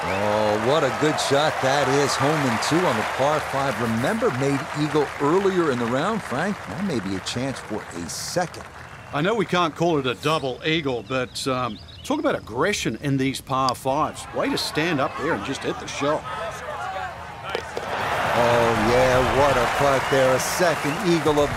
Oh, what a good shot that is. Home and two on the par five. Remember, made eagle earlier in the round, Frank. That may be a chance for a second. I know we can't call it a double eagle, but um, talk about aggression in these par fives. Way to stand up there and just hit the shot. Oh, yeah, what a putt there. A second eagle of the